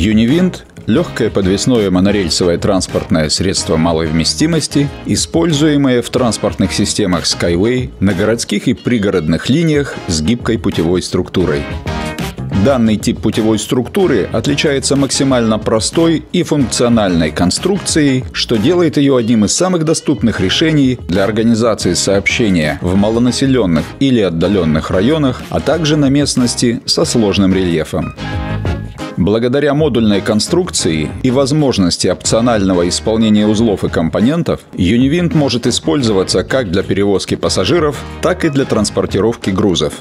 Юнивинт – легкое подвесное монорельсовое транспортное средство малой вместимости, используемое в транспортных системах Skyway на городских и пригородных линиях с гибкой путевой структурой. Данный тип путевой структуры отличается максимально простой и функциональной конструкцией, что делает ее одним из самых доступных решений для организации сообщения в малонаселенных или отдаленных районах, а также на местности со сложным рельефом. Благодаря модульной конструкции и возможности опционального исполнения узлов и компонентов, Univint может использоваться как для перевозки пассажиров, так и для транспортировки грузов.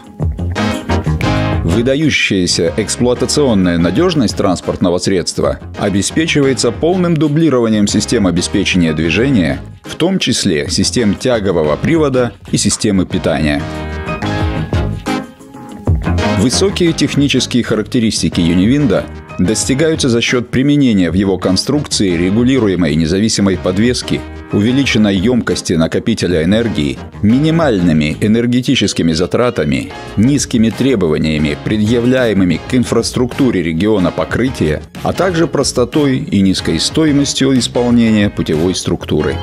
Выдающаяся эксплуатационная надежность транспортного средства обеспечивается полным дублированием систем обеспечения движения, в том числе систем тягового привода и системы питания. Высокие технические характеристики Юнивинда достигаются за счет применения в его конструкции регулируемой независимой подвески, увеличенной емкости накопителя энергии, минимальными энергетическими затратами, низкими требованиями, предъявляемыми к инфраструктуре региона покрытия, а также простотой и низкой стоимостью исполнения путевой структуры.